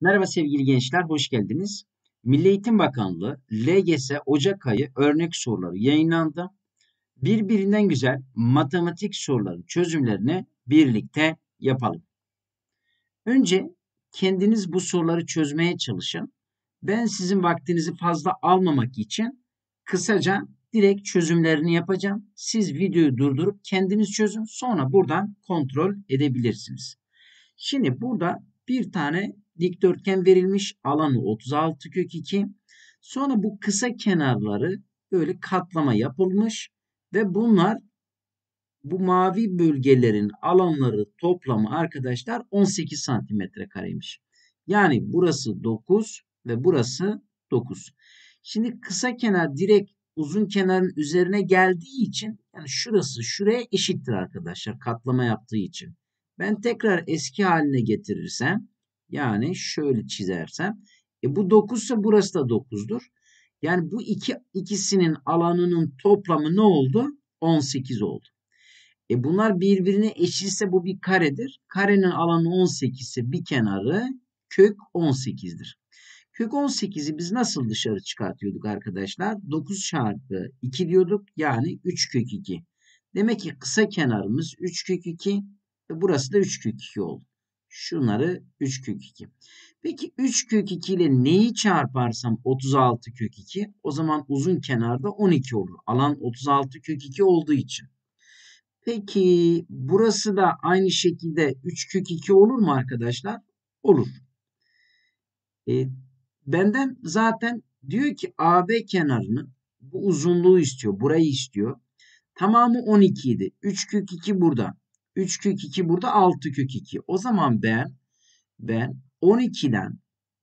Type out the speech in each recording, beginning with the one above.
Merhaba sevgili gençler, hoş geldiniz. Milli Eğitim Bakanlığı LGS Ocak ayı örnek soruları yayınlandı. Birbirinden güzel matematik soruların çözümlerini birlikte yapalım. Önce kendiniz bu soruları çözmeye çalışın. Ben sizin vaktinizi fazla almamak için kısaca direkt çözümlerini yapacağım. Siz videoyu durdurup kendiniz çözün. Sonra buradan kontrol edebilirsiniz. Şimdi burada bir tane dikdörtgen verilmiş. Alanı 36 kök 2. Sonra bu kısa kenarları böyle katlama yapılmış ve bunlar bu mavi bölgelerin alanları toplamı arkadaşlar 18 santimetre kareymiş. Yani burası 9 ve burası 9. Şimdi kısa kenar direkt uzun kenarın üzerine geldiği için yani şurası şuraya eşittir arkadaşlar katlama yaptığı için. Ben tekrar eski haline getirirsem yani şöyle çizersem e bu 9 ise burası da 9'dur. Yani bu iki ikisinin alanının toplamı ne oldu? 18 oldu. E bunlar birbirine eşitse bu bir karedir. Karenin alanı 18 ise bir kenarı kök 18'dir. Kök 18'i biz nasıl dışarı çıkartıyorduk arkadaşlar? 9 çarpı 2 diyorduk. Yani 3 kök 2. Demek ki kısa kenarımız 3 kök 2 ve burası da 3 kök 2 oldu. Şunları 3 kök 2. Peki 3 kök 2 ile neyi çarparsam 36 kök 2? O zaman uzun kenarda 12 olur. Alan 36 kök 2 olduğu için. Peki burası da aynı şekilde 3 kök 2 olur mu arkadaşlar? Olur. E, benden zaten diyor ki AB kenarını bu uzunluğu istiyor. Burayı istiyor. Tamamı 12 idi. 3 kök 2 burada. 3 kök 2 burada 6 kök 2. O zaman ben ben 12'den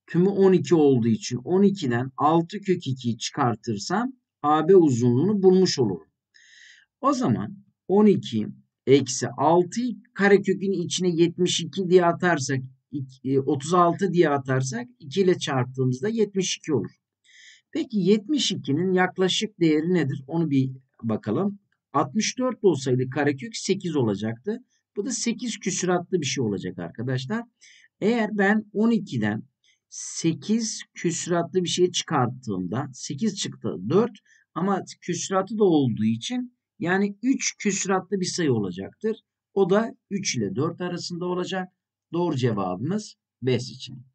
tümü 12 olduğu için 12'den 6 kök 2'yi çıkartırsam AB uzunluğunu bulmuş olurum. O zaman 12 eksi 6 karekökün içine 72 diye atarsak 36 e, diye atarsak 2 ile çarptığımızda 72 olur. Peki 72'nin yaklaşık değeri nedir? Onu bir bakalım. 64 olsaydı karekök 8 olacaktı. Bu da 8 küsuratlı bir şey olacak arkadaşlar. Eğer ben 12'den 8 küsuratlı bir şey çıkarttığımda 8 çıktı 4 ama küsuratı da olduğu için yani 3 küsuratlı bir sayı olacaktır. O da 3 ile 4 arasında olacak. Doğru cevabımız B seçeneği.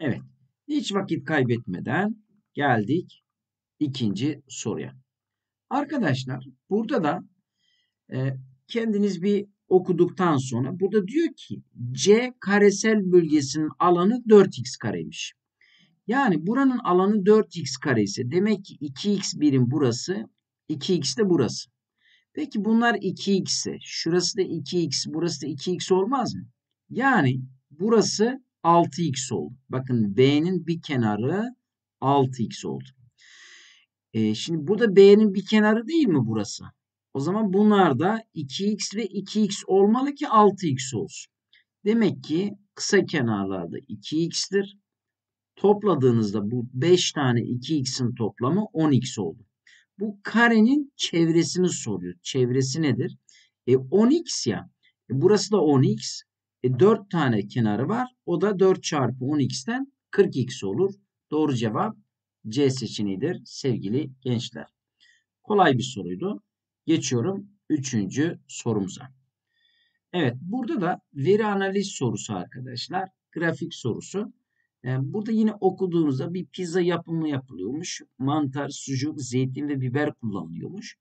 Evet. Hiç vakit kaybetmeden geldik ikinci soruya. Arkadaşlar burada da e, kendiniz bir okuduktan sonra burada diyor ki C karesel bölgesinin alanı 4x kareymiş. Yani buranın alanı 4x kare ise demek ki 2x birim burası, 2x de burası. Peki bunlar 2x ise şurası da 2x, burası da 2x olmaz mı? Yani burası 6x oldu. Bakın B'nin bir kenarı 6x oldu. E, şimdi burada B'nin bir kenarı değil mi burası? O zaman bunlar da 2x ve 2x olmalı ki 6x olsun. Demek ki kısa kenarlarda 2x'tir. Topladığınızda bu 5 tane 2x'in toplamı 10x oldu. Bu karenin çevresini soruyor. Çevresi nedir? E 10x ya. E burası da 10x. E 4 tane kenarı var. O da 4 çarpı 10x'ten 40x olur. Doğru cevap C seçeneğidir sevgili gençler. Kolay bir soruydu. Geçiyorum üçüncü sorumuza. Evet burada da veri analiz sorusu arkadaşlar. Grafik sorusu. Yani burada yine okuduğunuzda bir pizza yapımı yapılıyormuş. Mantar, sucuk, zeytin ve biber kullanılıyormuş.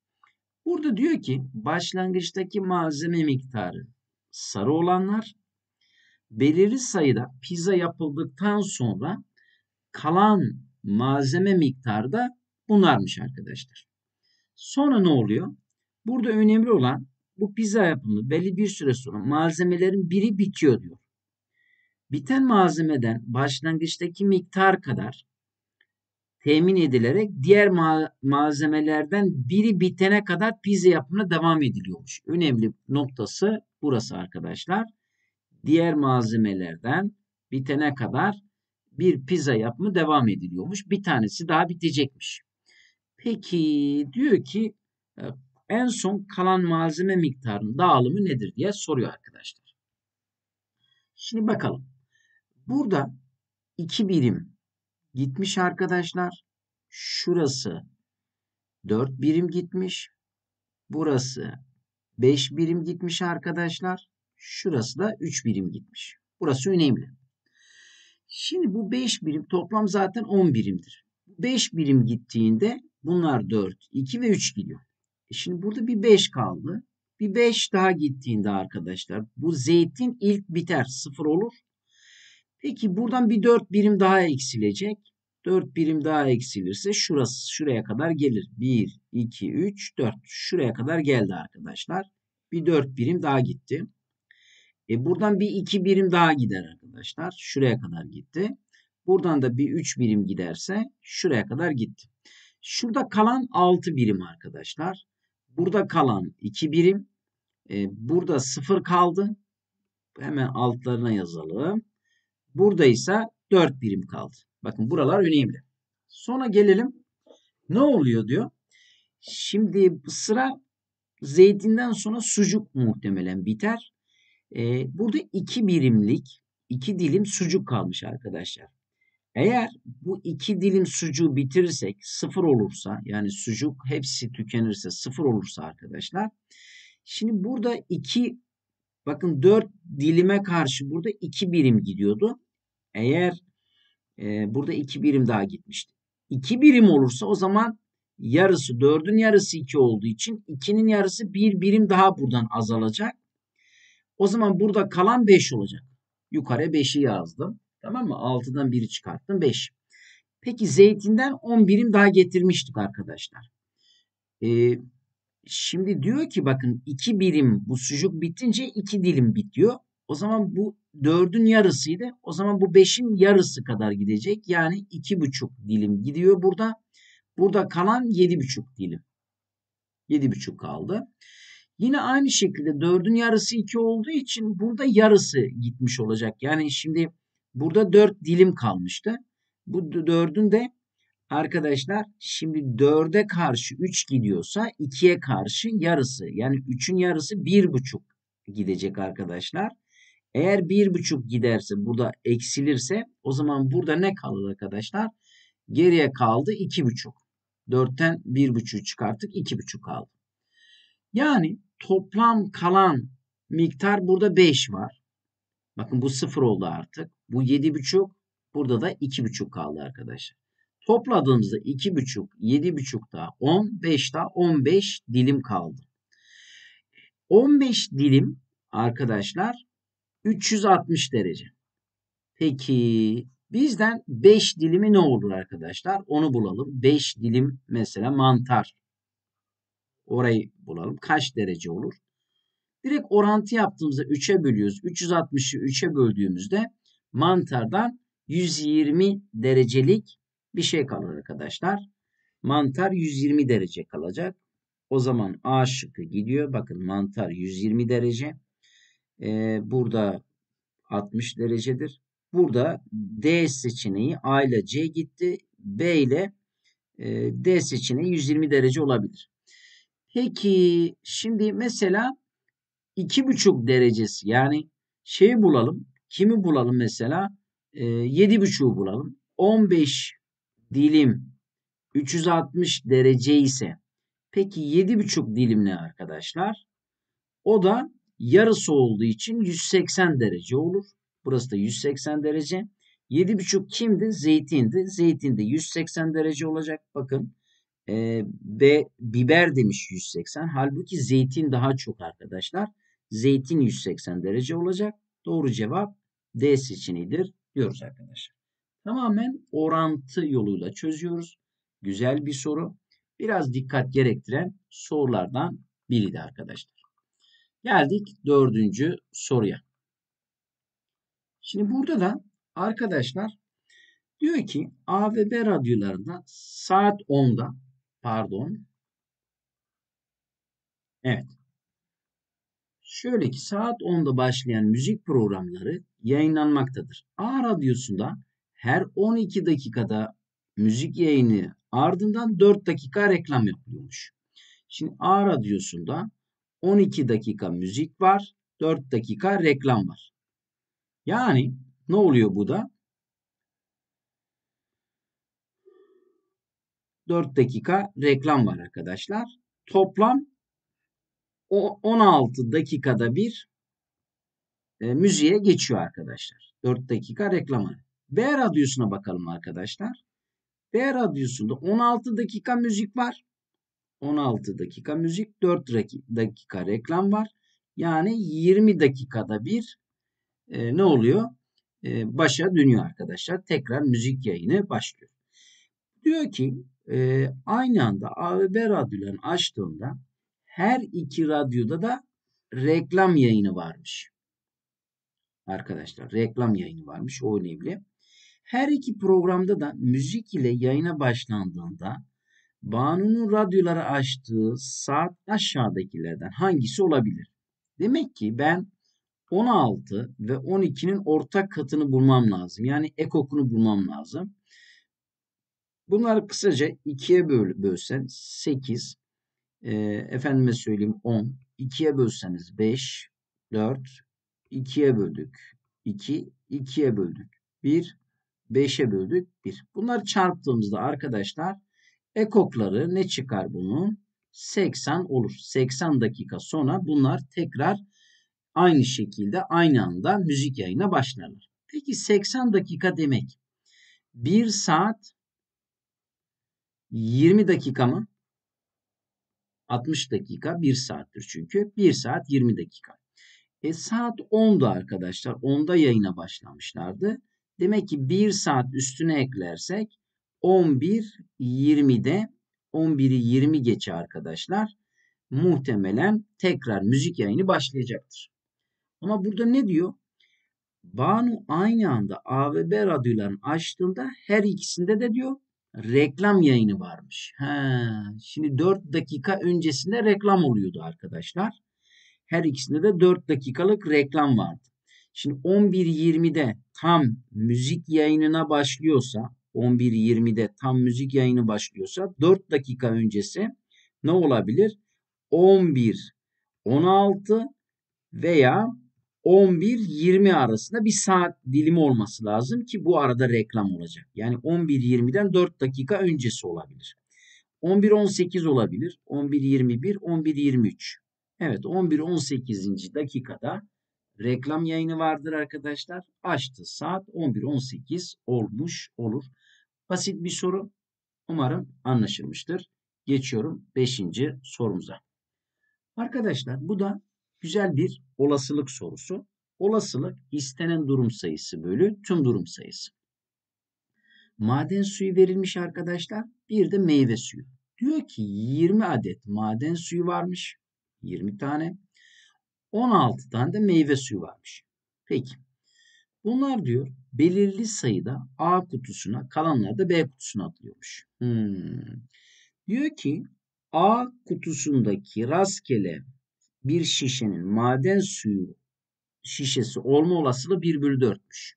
Burada diyor ki başlangıçtaki malzeme miktarı sarı olanlar belirli sayıda pizza yapıldıktan sonra kalan malzeme miktarı da bunlarmış arkadaşlar. Sonra ne oluyor? Burada önemli olan bu pizza yapımı belli bir süre sonra malzemelerin biri bitiyor diyor. Biten malzemeden başlangıçtaki miktar kadar temin edilerek diğer ma malzemelerden biri bitene kadar pizza yapımına devam ediliyormuş. Önemli noktası burası arkadaşlar. Diğer malzemelerden bitene kadar bir pizza yapımı devam ediliyormuş. Bir tanesi daha bitecekmiş. Peki diyor ki e, en son kalan malzeme miktarının dağılımı nedir diye soruyor arkadaşlar. Şimdi bakalım. Burada 2 birim gitmiş arkadaşlar. Şurası 4 birim gitmiş. Burası 5 birim gitmiş arkadaşlar. Şurası da 3 birim gitmiş. Burası önemli. Şimdi bu 5 birim toplam zaten 10 birimdir. 5 birim gittiğinde bunlar 4, 2 ve 3 gidiyor. E şimdi burada bir 5 kaldı. Bir 5 daha gittiğinde arkadaşlar bu zeytin ilk biter. 0 olur. Peki buradan bir 4 birim daha eksilecek. 4 birim daha eksilirse şurası şuraya kadar gelir. 1, 2, 3, 4. Şuraya kadar geldi arkadaşlar. Bir 4 birim daha gitti. E buradan bir 2 birim daha gider arkadaşlar. Şuraya kadar gitti. Buradan da bir 3 birim giderse şuraya kadar gitti. Şurada kalan 6 birim arkadaşlar. Burada kalan 2 birim. E, burada 0 kaldı. Hemen altlarına yazalım. Burada ise 4 birim kaldı. Bakın buralar önemli. Sonra gelelim. Ne oluyor diyor. Şimdi sıra zeytinden sonra sucuk muhtemelen biter. Ee, burada 2 birimlik 2 dilim sucuk kalmış arkadaşlar. Eğer bu iki dilim sucuğu bitirirsek sıfır olursa yani sucuk hepsi tükenirse sıfır olursa arkadaşlar. Şimdi burada iki bakın dört dilime karşı burada iki birim gidiyordu. Eğer e, burada iki birim daha gitmişti. İki birim olursa o zaman yarısı dördün yarısı iki olduğu için ikinin yarısı bir birim daha buradan azalacak. O zaman burada kalan beş olacak. Yukarı beşi yazdım. Tamam mı? 6'dan 1'i çıkarttım 5. Peki zeytinden 10 birim daha getirmiştik arkadaşlar. Ee, şimdi diyor ki bakın 2 birim bu sucuk bitince 2 dilim bitiyor. O zaman bu 4'ün yarısıydı. O zaman bu 5'in yarısı kadar gidecek. Yani 2,5 dilim gidiyor burada. Burada kalan 7,5 dilim. 7,5 kaldı. Yine aynı şekilde 4'ün yarısı 2 olduğu için burada yarısı gitmiş olacak. Yani şimdi Burada 4 dilim kalmıştı. Bu 4'ün de arkadaşlar şimdi 4'e karşı 3 gidiyorsa 2'ye karşı yarısı yani 3'ün yarısı 1,5 gidecek arkadaşlar. Eğer 1,5 giderse burada eksilirse o zaman burada ne kalır arkadaşlar? Geriye kaldı 2,5. 4'ten 1,5'ü çıkarttık 2,5 kaldı. Yani toplam kalan miktar burada 5 var. Bakın bu 0 oldu artık. Bu 7,5. Burada da 2,5 kaldı arkadaşlar. Topladığımızda 2,5, 7,5 daha 10, 5 daha 15 dilim kaldı. 15 dilim arkadaşlar 360 derece. Peki bizden 5 dilimi ne olur arkadaşlar? Onu bulalım. 5 dilim mesela mantar. Orayı bulalım. Kaç derece olur? Direkt orantı yaptığımızda 3'e bölüyoruz. 360'ı 3'e böldüğümüzde mantardan 120 derecelik bir şey kalır arkadaşlar. Mantar 120 derece kalacak. O zaman A şıkkı gidiyor. Bakın mantar 120 derece. Ee, burada 60 derecedir. Burada D seçeneği A ile C gitti. B ile e, D seçeneği 120 derece olabilir. Peki şimdi mesela 2,5 derecesi yani şeyi bulalım. Kimi bulalım mesela? E, 7,5'u bulalım. 15 dilim 360 derece ise peki 7,5 dilim ne arkadaşlar? O da yarısı olduğu için 180 derece olur. Burası da 180 derece. 7,5 kimdi? Zeytindi. Zeytin de 180 derece olacak. Bakın e, B, biber demiş 180. Halbuki zeytin daha çok arkadaşlar. Zeytin 180 derece olacak. Doğru cevap D seçeneğidir diyoruz arkadaşlar. Tamamen orantı yoluyla çözüyoruz. Güzel bir soru. Biraz dikkat gerektiren sorulardan biriydi arkadaşlar. Geldik dördüncü soruya. Şimdi burada da arkadaşlar diyor ki A ve B radyolarında saat 10'da pardon evet Şöyle ki saat 10'da başlayan müzik programları yayınlanmaktadır. A radyosunda her 12 dakikada müzik yayını ardından 4 dakika reklam yapılıyormuş. Şimdi A radyosunda 12 dakika müzik var, 4 dakika reklam var. Yani ne oluyor bu da? 4 dakika reklam var arkadaşlar. Toplam o 16 dakikada bir e, müziğe geçiyor arkadaşlar. 4 dakika reklam var. B radyosuna bakalım arkadaşlar. B radyosunda 16 dakika müzik var. 16 dakika müzik, 4 dakika reklam var. Yani 20 dakikada bir e, ne oluyor? E, başa dönüyor arkadaşlar. Tekrar müzik yayını başlıyor. Diyor ki e, aynı anda A ve B radyolarını açtığında her iki radyoda da reklam yayını varmış. Arkadaşlar reklam yayını varmış. O önemli. Her iki programda da müzik ile yayına başlandığında Banu'nun radyoları açtığı saat aşağıdakilerden hangisi olabilir? Demek ki ben 16 ve 12'nin ortak katını bulmam lazım. Yani ekokunu bulmam lazım. Bunları kısaca ikiye böl bölsen 8, e, efendime söyleyeyim 10, 2'ye bölseniz 5, 4, 2'ye böldük 2, 2'ye böldük 1, 5'e böldük 1. Bunları çarptığımızda arkadaşlar ekokları ne çıkar bunun? 80 olur. 80 dakika sonra bunlar tekrar aynı şekilde aynı anda müzik yayına başlarlar. Peki 80 dakika demek 1 saat 20 dakika mı? 60 dakika 1 saattir çünkü. 1 saat 20 dakika. E saat 10'da arkadaşlar. 10'da yayına başlamışlardı. Demek ki 1 saat üstüne eklersek 11 20'de 11'i 20 geçe arkadaşlar muhtemelen tekrar müzik yayını başlayacaktır. Ama burada ne diyor? Banu aynı anda A ve B radyolarını açtığında her ikisinde de diyor reklam yayını varmış. He, şimdi 4 dakika öncesinde reklam oluyordu arkadaşlar. Her ikisinde de 4 dakikalık reklam vardı. Şimdi 11.20'de tam müzik yayınına başlıyorsa 11.20'de tam müzik yayını başlıyorsa 4 dakika öncesi ne olabilir? 11 16 veya 11-20 arasında bir saat dilimi olması lazım ki bu arada reklam olacak. Yani 11-20'den 4 dakika öncesi olabilir. 11-18 olabilir. 11-21, 11-23. Evet 11-18. dakikada reklam yayını vardır arkadaşlar. Açtı saat 11-18 olmuş olur. Basit bir soru. Umarım anlaşılmıştır. Geçiyorum 5. sorumuza. Arkadaşlar bu da güzel bir olasılık sorusu. Olasılık istenen durum sayısı bölü tüm durum sayısı. Maden suyu verilmiş arkadaşlar. Bir de meyve suyu. Diyor ki 20 adet maden suyu varmış. 20 tane. 16 tane de meyve suyu varmış. Peki. Bunlar diyor belirli sayıda A kutusuna kalanlar da B kutusuna atılıyormuş. Hmm. Diyor ki A kutusundaki rastgele bir şişenin maden suyu şişesi olma olasılığı 1 bölü 4'müş.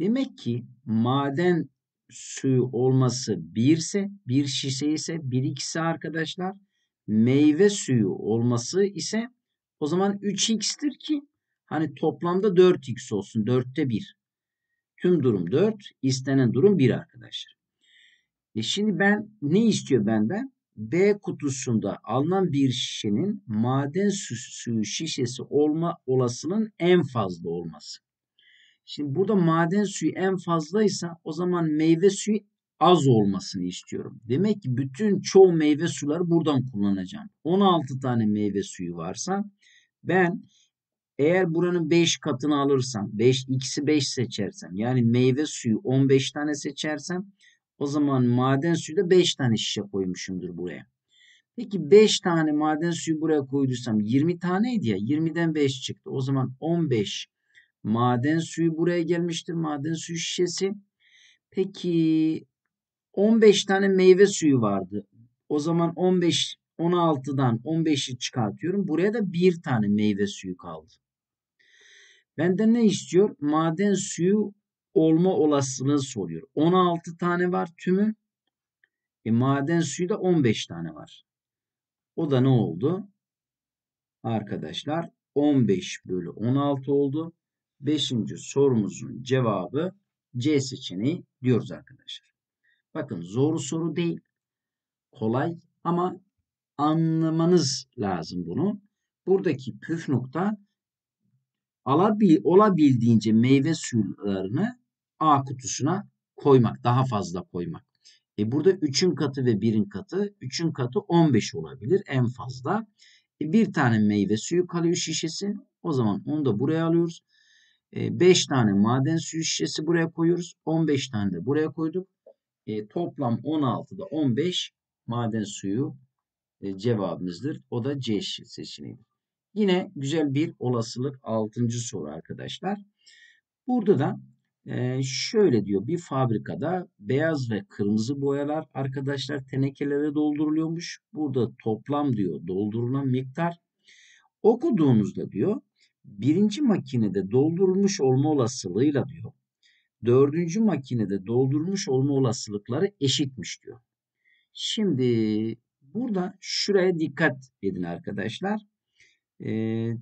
Demek ki maden suyu olması 1 ise bir şişe ise 1 2'si arkadaşlar meyve suyu olması ise o zaman 3x'tir ki hani toplamda 4x olsun. 4'te 1. Tüm durum 4. istenen durum 1 arkadaşlar. E şimdi ben ne istiyor benden? B kutusunda alınan bir şişenin maden suyu şişesi olma olasılığının en fazla olması. Şimdi burada maden suyu en fazlaysa o zaman meyve suyu az olmasını istiyorum. Demek ki bütün çoğu meyve suları buradan kullanacağım. 16 tane meyve suyu varsa ben eğer buranın 5 katını alırsam 5 x'i 5 seçersem yani meyve suyu 15 tane seçersem o zaman maden suyu da 5 tane şişe koymuşumdur buraya. Peki 5 tane maden suyu buraya koyduysam 20 taneydi ya. 20'den 5 çıktı. O zaman 15 maden suyu buraya gelmiştir. Maden suyu şişesi. Peki 15 tane meyve suyu vardı. O zaman 15 16'dan 15'i çıkartıyorum. Buraya da bir tane meyve suyu kaldı. Benden ne istiyor? Maden suyu olma olasılığı soruyor. 16 tane var tümü. E, maden suyu da 15 tane var. O da ne oldu? Arkadaşlar 15 bölü 16 oldu. Beşinci sorumuzun cevabı C seçeneği diyoruz arkadaşlar. Bakın zor soru değil. kolay ama anlamanız lazım bunu. Buradaki püf nokta olabildiğince meyve suylarını A kutusuna koymak, daha fazla koymak. E burada 3'ün katı ve 1'in katı, 3'ün katı 15 olabilir en fazla. E bir tane meyve suyu kalıyor şişesi. O zaman onu da buraya alıyoruz. 5 e, tane maden suyu şişesi buraya koyuyoruz. 15 tane de buraya koyduk. E, toplam 16'da 15 maden suyu e, cevabımızdır. O da C seçeneği. Yine güzel bir olasılık 6. soru arkadaşlar. Burada da e, şöyle diyor bir fabrikada beyaz ve kırmızı boyalar arkadaşlar tenekelere dolduruluyormuş. Burada toplam diyor doldurulan miktar. Okuduğunuzda diyor birinci makinede doldurulmuş olma olasılığıyla diyor dördüncü makinede doldurmuş olma olasılıkları eşitmiş diyor. Şimdi burada şuraya dikkat edin arkadaşlar. Ee,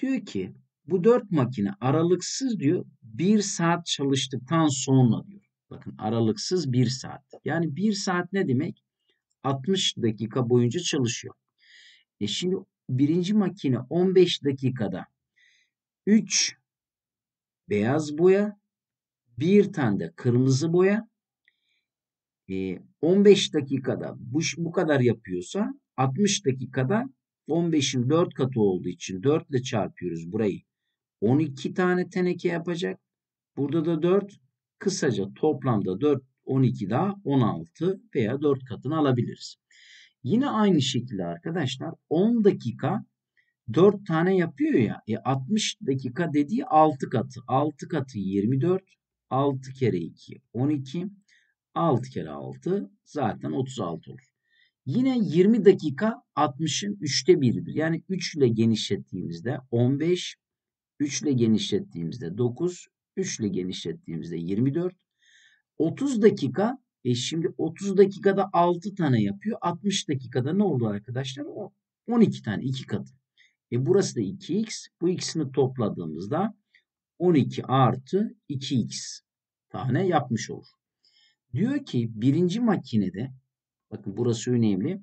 diyor ki bu dört makine aralıksız diyor bir saat çalıştıktan sonra diyor. Bakın aralıksız bir saat. Yani bir saat ne demek? 60 dakika boyunca çalışıyor. E şimdi birinci makine 15 dakikada 3 beyaz boya, bir tane de kırmızı boya. E, 15 dakikada bu, bu kadar yapıyorsa 60 dakikada 15'in 4 katı olduğu için 4 ile çarpıyoruz burayı. 12 tane teneke yapacak. Burada da 4. Kısaca toplamda 4, 12 daha 16 veya 4 katını alabiliriz. Yine aynı şekilde arkadaşlar 10 dakika 4 tane yapıyor ya. E 60 dakika dediği 6 katı. 6 katı 24. 6 kere 2 12. 6 kere 6 zaten 36 olur. Yine 20 dakika 60'ın 3'te 1'idir. Yani 3 ile genişlettiğimizde 15, 3 ile genişlettiğimizde 9, 3 ile genişlettiğimizde 24. 30 dakika e şimdi 30 dakikada 6 tane yapıyor. 60 dakikada ne oldu arkadaşlar? 12 tane 2 katı. E burası da 2x. Bu ikisini topladığımızda 12 artı 2x tane yapmış olur. Diyor ki birinci makinede bakın burası önemli.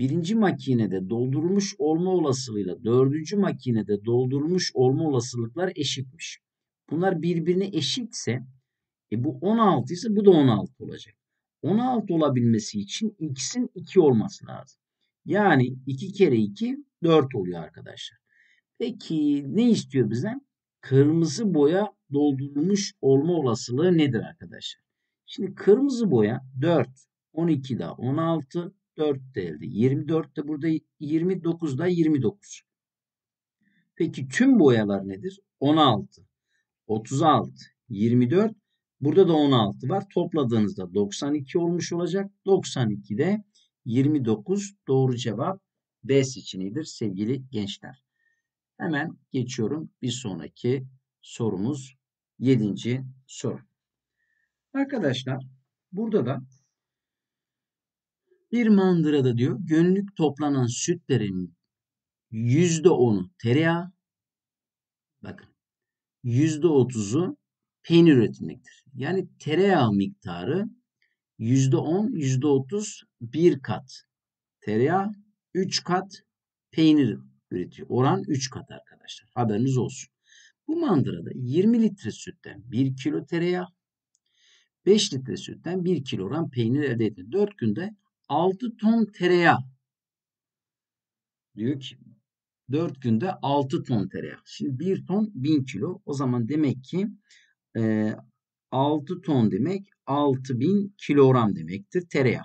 Birinci makinede doldurulmuş olma olasılığıyla dördüncü makinede doldurulmuş olma olasılıklar eşitmiş. Bunlar birbirine eşitse e bu 16 ise bu da 16 olacak. 16 olabilmesi için x'in 2 olması lazım. Yani 2 kere 2 4 oluyor arkadaşlar. Peki ne istiyor bizden? Kırmızı boya doldurulmuş olma olasılığı nedir arkadaşlar? Şimdi kırmızı boya 4, 12 da 16, 4 de elde. 24 de burada 29 da 29. Peki tüm boyalar nedir? 16, 36, 24. Burada da 16 var. Topladığınızda 92 olmuş olacak. 92 de 29 doğru cevap B seçeneğidir sevgili gençler. Hemen geçiyorum bir sonraki sorumuz 7. soru. Arkadaşlar burada da bir mandırada diyor günlük toplanan sütlerin %10'u tereyağı bakın %30'u peynir üretimliktir. Yani tereyağı miktarı %10, %30 bir kat tereyağı, 3 kat peynir üretiyor. Oran 3 kat arkadaşlar. Haberiniz olsun. Bu mandırada 20 litre sütten 1 kilo tereyağı, 5 litre sütten 1 kilogram peynir elde edilir. 4 günde 6 ton tereyağı. Diyor ki 4 günde 6 ton tereyağı. Şimdi 1 ton 1000 kilo. O zaman demek ki e, 6 ton demek 6000 kilogram demektir tereyağı.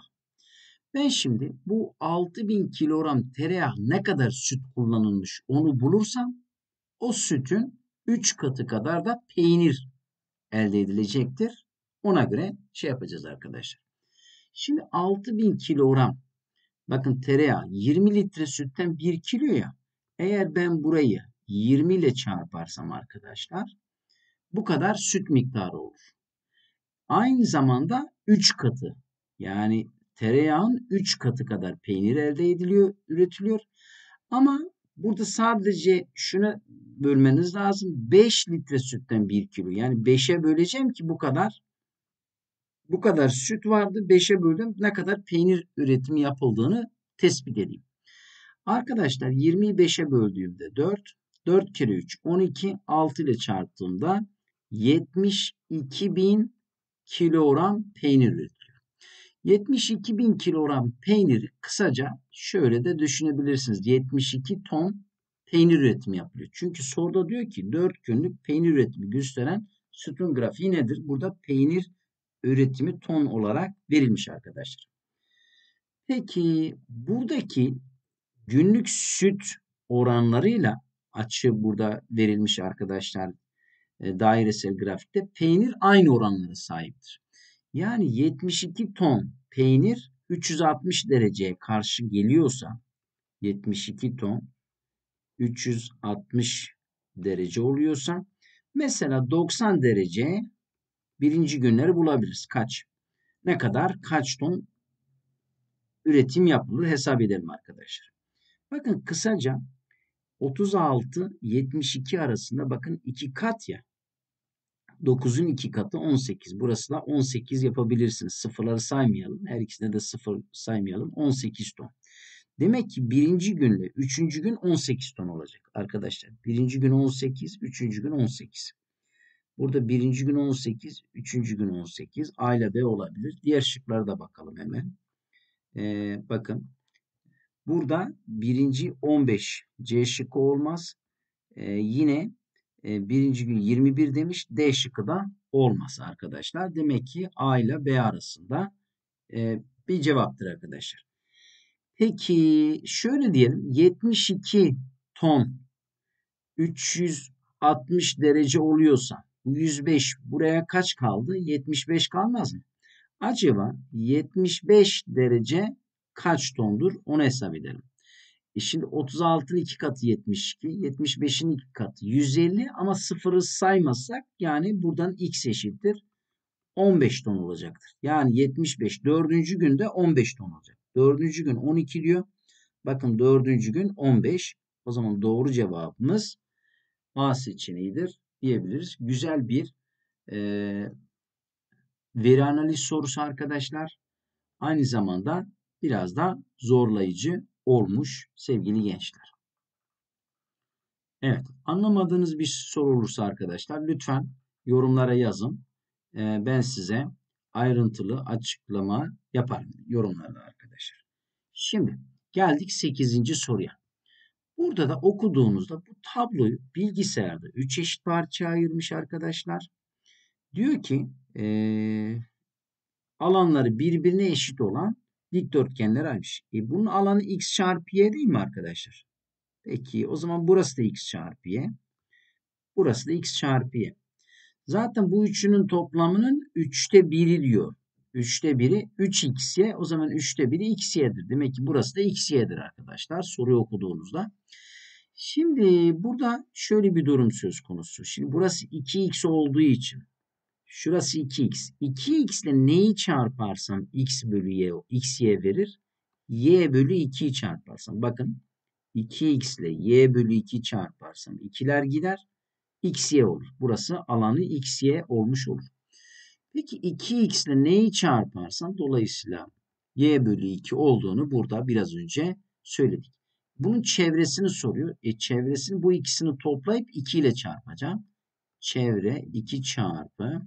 Ben şimdi bu 6000 kilogram tereyağı ne kadar süt kullanılmış onu bulursam o sütün 3 katı kadar da peynir elde edilecektir. Ona göre şey yapacağız arkadaşlar. Şimdi 6000 kilogram bakın tereyağı 20 litre sütten 1 kilo ya. Eğer ben burayı 20 ile çarparsam arkadaşlar bu kadar süt miktarı olur. Aynı zamanda 3 katı yani tereyağın 3 katı kadar peynir elde ediliyor, üretiliyor. Ama burada sadece şunu bölmeniz lazım. 5 litre sütten 1 kilo. Yani 5'e böleceğim ki bu kadar bu kadar süt vardı. 5'e böldüm. Ne kadar peynir üretimi yapıldığını tespit edeyim. Arkadaşlar 20'yi 5'e böldüğümde 4. 4 kere 3 12. 6 ile çarptığımda 72 bin kilogram peynir üretiliyor. 72 bin kilogram peyniri kısaca şöyle de düşünebilirsiniz. 72 ton peynir üretimi yapılıyor. Çünkü soruda diyor ki 4 günlük peynir üretimi gösteren sütun grafiği nedir? Burada peynir üretimi ton olarak verilmiş arkadaşlar. Peki buradaki günlük süt oranlarıyla açı burada verilmiş arkadaşlar e, dairesel grafikte peynir aynı oranlara sahiptir. Yani 72 ton peynir 360 dereceye karşı geliyorsa 72 ton 360 derece oluyorsa mesela 90 derece birinci günleri bulabiliriz. Kaç? Ne kadar? Kaç ton üretim yapılır hesap edelim arkadaşlar. Bakın kısaca 36 72 arasında bakın 2 kat ya. 9'un 2 katı 18. Burası da 18 yapabilirsiniz. Sıfırları saymayalım. Her ikisinde de sıfır saymayalım. 18 ton. Demek ki birinci günle üçüncü gün 18 ton olacak arkadaşlar. Birinci gün 18, üçüncü gün 18. Burada birinci gün 18, üçüncü gün 18. A ile B olabilir. Diğer şıklara da bakalım hemen. Ee, bakın. Burada birinci 15. C şıkkı olmaz. Ee, yine e, birinci gün 21 demiş. D şıkkı da olmaz arkadaşlar. Demek ki A ile B arasında e, bir cevaptır arkadaşlar. Peki şöyle diyelim 72 ton 360 derece oluyorsa bu 105 buraya kaç kaldı? 75 kalmaz mı? Acaba 75 derece kaç tondur? Onu hesap edelim. E şimdi 36'ın 2 katı 72, 75'in 2 katı 150 ama sıfırı saymazsak yani buradan x eşittir 15 ton olacaktır. Yani 75 dördüncü günde 15 ton olacak. Dördüncü gün 12 diyor. Bakın dördüncü gün 15. O zaman doğru cevabımız A seçeneğidir diyebiliriz. Güzel bir e, veri analiz sorusu arkadaşlar. Aynı zamanda biraz da zorlayıcı olmuş sevgili gençler. Evet anlamadığınız bir soru olursa arkadaşlar lütfen yorumlara yazın. Ee, ben size ayrıntılı açıklama yaparım yorumlarda arkadaşlar. Şimdi geldik 8. soruya. Burada da okuduğunuzda bu tabloyu bilgisayarda 3 eşit parçaya ayırmış arkadaşlar. Diyor ki ee, alanları birbirine eşit olan dikdörtgenler aymış. E bunun alanı x çarpı y değil mi arkadaşlar? Peki o zaman burası da x çarpı y. Burası da x çarpı y. Zaten bu üçünün toplamının 3'te 1'i diyor. 3'te 1'i 3xy. O zaman 3'te 1'i xy'dir. Demek ki burası da xy'dir arkadaşlar. Soruyu okuduğunuzda. Şimdi burada şöyle bir durum söz konusu. Şimdi burası 2x olduğu için şurası 2x. 2x ile neyi çarparsam x bölü y, xy verir. y bölü 2'yi çarparsam. Bakın 2x ile y bölü 2 çarparsam 2'ler gider xy olur. Burası alanı xy olmuş olur. Peki 2x ile neyi çarparsam dolayısıyla y bölü 2 olduğunu burada biraz önce söyledik. Bunun çevresini soruyor. E çevresini bu ikisini toplayıp 2 ile çarpacağım. Çevre 2 çarpı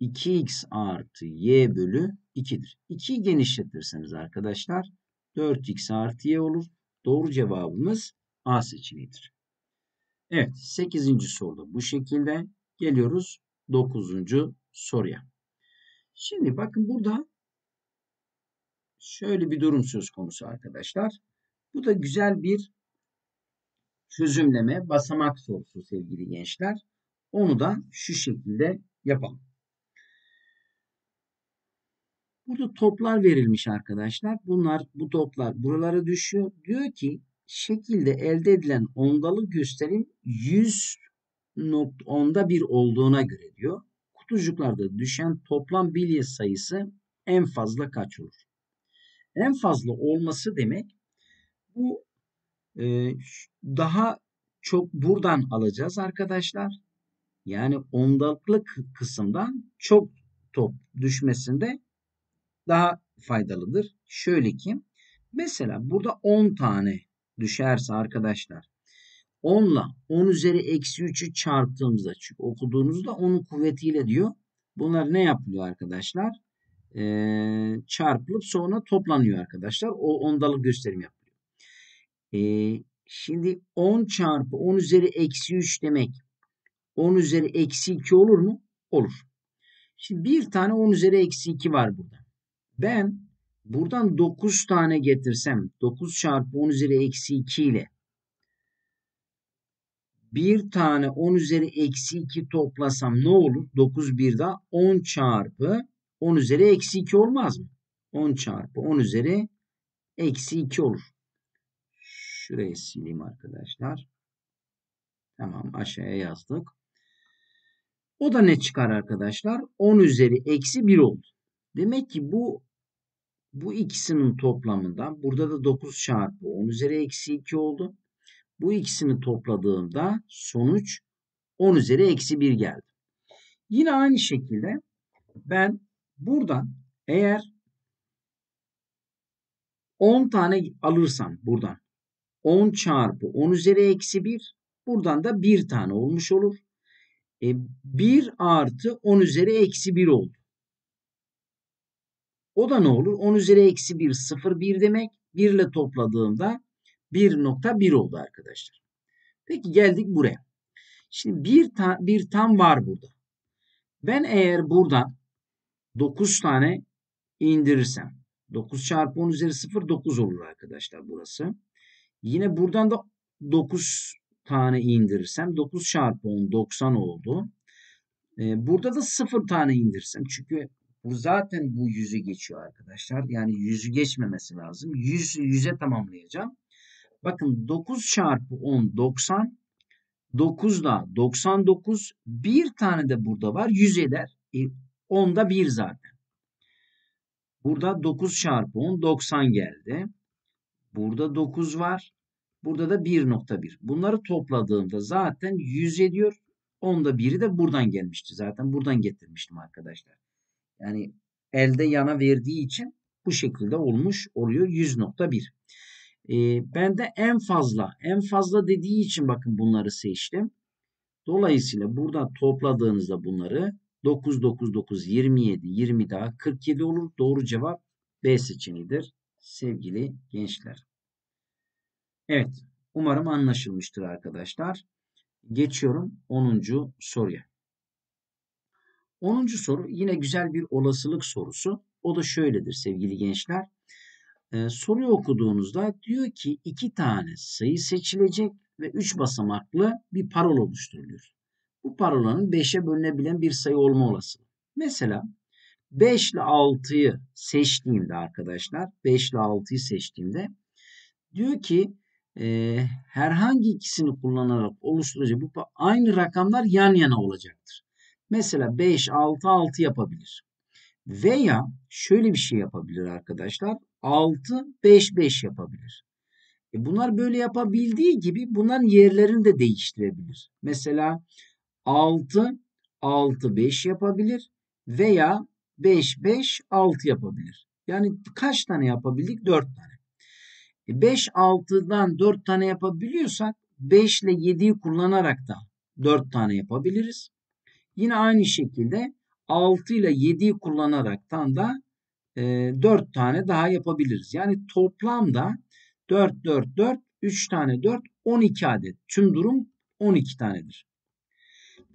2x artı y bölü 2'dir. 2'yi genişletirseniz arkadaşlar 4x artı y olur. Doğru cevabımız A seçeneğidir. Evet 8. soruda bu şekilde geliyoruz 9. soruya. Şimdi bakın burada şöyle bir durum söz konusu arkadaşlar. Bu da güzel bir çözümleme basamak sorusu sevgili gençler. Onu da şu şekilde yapalım. Burada toplar verilmiş arkadaşlar. Bunlar bu toplar buralara düşüyor. Diyor ki şekilde elde edilen ondalı gösterim 100 onda bir olduğuna göre diyor. Kutucuklarda düşen toplam bilye sayısı en fazla kaç olur? En fazla olması demek bu e, daha çok buradan alacağız arkadaşlar. Yani ondalıklı kısımdan çok top düşmesinde daha faydalıdır. Şöyle ki mesela burada 10 tane düşerse arkadaşlar 10 ile 10 üzeri eksi 3'ü çarptığımızda çünkü okuduğunuzda 10'un kuvvetiyle diyor. Bunlar ne yapılıyor arkadaşlar? Ee, çarpılıp sonra toplanıyor arkadaşlar. O ondalık gösterim yapılıyor. Ee, şimdi 10 çarpı 10 üzeri eksi 3 demek 10 üzeri eksi 2 olur mu? Olur. Şimdi bir tane 10 üzeri eksi 2 var burada. Ben buradan 9 tane getirsem 9 çarpı 10 üzeri eksi 2 ile bir tane 10 üzeri eksi 2 toplasam ne olur? 9 bir daha 10 çarpı 10 üzeri eksi 2 olmaz mı? 10 çarpı 10 üzeri eksi 2 olur. Şurayı sileyim arkadaşlar. Tamam aşağıya yazdık. O da ne çıkar arkadaşlar? 10 üzeri eksi 1 oldu. Demek ki bu bu ikisinin toplamında burada da 9 çarpı 10 üzeri eksi 2 oldu. Bu ikisini topladığımda sonuç 10 üzeri eksi 1 geldi. Yine aynı şekilde ben buradan eğer 10 tane alırsam buradan 10 çarpı 10 üzeri eksi 1 buradan da 1 tane olmuş olur. E, 1 artı 10 üzeri eksi 1 oldu. O da ne olur? 10 üzeri eksi 1 0 1 demek. 1 ile topladığımda 1.1 oldu arkadaşlar. Peki geldik buraya. Şimdi bir, ta bir tam var burada. Ben eğer buradan 9 tane indirirsem 9 çarpı 10 üzeri 0 9 olur arkadaşlar burası. Yine buradan da 9 tane indirirsem 9 çarpı 10 90 oldu. Ee, burada da 0 tane indirsem çünkü bu zaten bu yüzü geçiyor arkadaşlar. Yani yüzü geçmemesi lazım. 100 yüze tamamlayacağım. Bakın 9 çarpı 10 90. 9 da 99. Bir tane de burada var. 100 eder. E, 10 da 1 zaten. Burada 9 çarpı 10 90 geldi. Burada 9 var. Burada da 1.1. Bunları topladığımda zaten 100 ediyor. Onda 1'i de buradan gelmişti. Zaten buradan getirmiştim arkadaşlar. Yani elde yana verdiği için bu şekilde olmuş oluyor 100.1. E, ben de en fazla, en fazla dediği için bakın bunları seçtim. Dolayısıyla burada topladığınızda bunları 9, 9, 9, 27, 20 daha 47 olur. Doğru cevap B seçeneğidir sevgili gençler. Evet, umarım anlaşılmıştır arkadaşlar. Geçiyorum 10. soruya. 10. soru yine güzel bir olasılık sorusu. O da şöyledir sevgili gençler. Ee, soruyu okuduğunuzda diyor ki iki tane sayı seçilecek ve üç basamaklı bir parol oluşturuluyor. Bu parolanın 5'e bölünebilen bir sayı olma olasılığı. Mesela 5 ile 6'yı seçtiğimde arkadaşlar 5 ile 6'yı seçtiğimde diyor ki e, herhangi ikisini kullanarak oluşturacak bu aynı rakamlar yan yana olacaktır. Mesela 5, 6, 6 yapabilir. Veya şöyle bir şey yapabilir arkadaşlar. 6, 5, 5 yapabilir. E bunlar böyle yapabildiği gibi bunların yerini de değiştirebilir. Mesela 6, 6, 5 yapabilir veya 5, 5, 6 yapabilir. Yani kaç tane yapabildik? 4 tane. E 5, 6'dan 4 tane yapabiliyorsak 5 ile 7'yi kullanarak da 4 tane yapabiliriz. Yine aynı şekilde 6 ile 7'yi kullanaraktan da e, 4 tane daha yapabiliriz. Yani toplamda 4, 4, 4, 3 tane 4, 12 adet. Tüm durum 12 tanedir.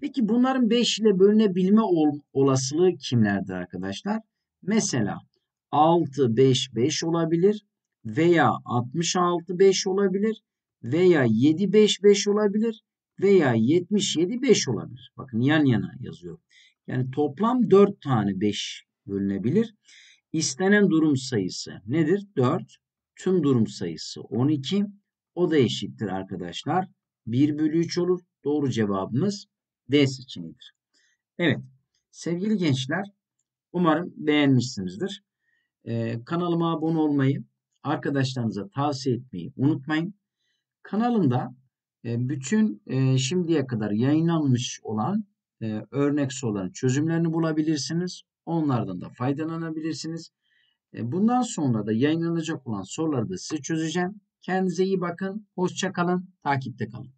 Peki bunların 5 ile bölünebilme ol olasılığı kimlerdir arkadaşlar? Mesela 6, 5, 5 olabilir veya 66, 5 olabilir veya 7, 5, 5 olabilir veya 77 5 olabilir. Bakın yan yana yazıyor. Yani toplam 4 tane 5 bölünebilir. İstenen durum sayısı nedir? 4. Tüm durum sayısı 12. O da eşittir arkadaşlar. 1 bölü 3 olur. Doğru cevabımız D seçeneğidir. Evet. Sevgili gençler umarım beğenmişsinizdir. Ee, kanalıma abone olmayı, arkadaşlarınıza tavsiye etmeyi unutmayın. Kanalımda e, bütün e, şimdiye kadar yayınlanmış olan e, örnek soruların çözümlerini bulabilirsiniz. Onlardan da faydalanabilirsiniz. E, bundan sonra da yayınlanacak olan soruları da size çözeceğim. Kendinize iyi bakın. Hoşça kalın. Takipte kalın.